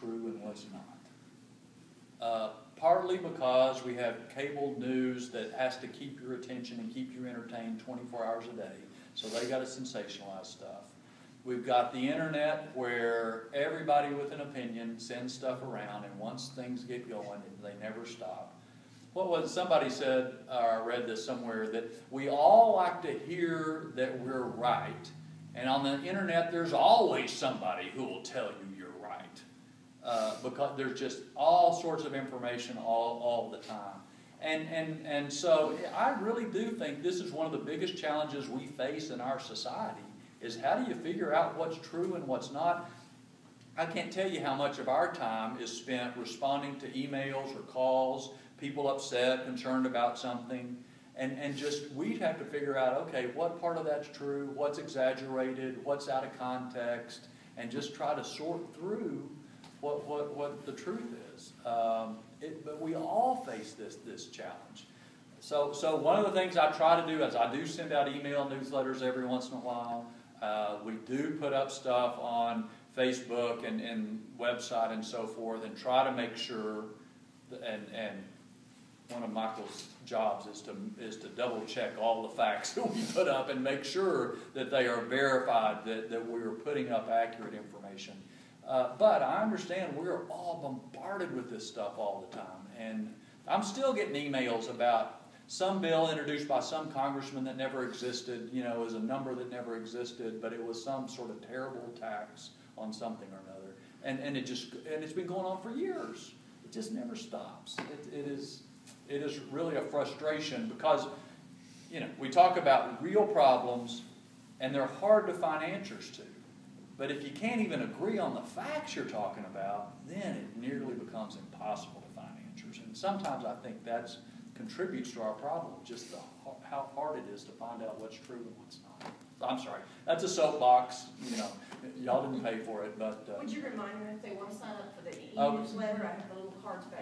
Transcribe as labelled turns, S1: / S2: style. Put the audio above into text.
S1: true and what's not. Uh, partly because we have cable news that has to keep your attention and keep you entertained twenty-four hours a day, so they gotta sensationalize stuff. We've got the internet where everybody with an opinion sends stuff around, and once things get going, they never stop. What was, somebody said, or I read this somewhere, that we all like to hear that we're right, and on the internet, there's always somebody who will tell you you're. Uh, because there's just all sorts of information all, all the time. And, and, and so I really do think this is one of the biggest challenges we face in our society is how do you figure out what's true and what's not? I can't tell you how much of our time is spent responding to emails or calls, people upset, concerned about something. And, and just, we'd have to figure out, okay, what part of that's true, what's exaggerated, what's out of context, and just try to sort through what, what, what the truth is. Um, it, but we all face this, this challenge. So, so one of the things I try to do is I do send out email newsletters every once in a while. Uh, we do put up stuff on Facebook and, and website and so forth and try to make sure, that, and, and one of Michael's jobs is to, is to double check all the facts that we put up and make sure that they are verified, that, that we are putting up accurate information. Uh, but I understand we're all bombarded with this stuff all the time. And I'm still getting emails about some bill introduced by some congressman that never existed, you know, is a number that never existed, but it was some sort of terrible tax on something or another. And, and it just, and it's been going on for years. It just never stops. It, it is, it is really a frustration because, you know, we talk about real problems and they're hard to find answers to. But if you can't even agree on the facts you're talking about, then it nearly becomes impossible to find answers. And sometimes I think that contributes to our problem, just the, how hard it is to find out what's true and what's not. I'm sorry, that's a soapbox. You know, y'all didn't pay for it, but. Uh,
S2: Would you remind them if they want to sign up for the
S1: Oh.
S2: e-newsletter, I have the little cards back